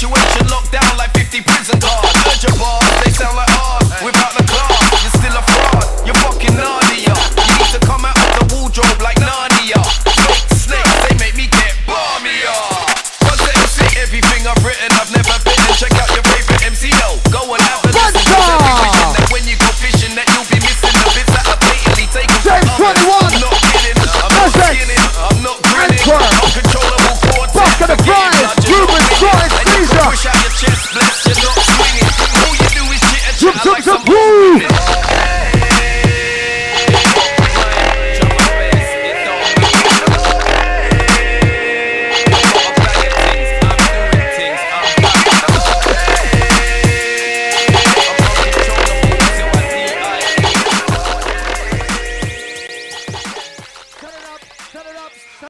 situation low. I like some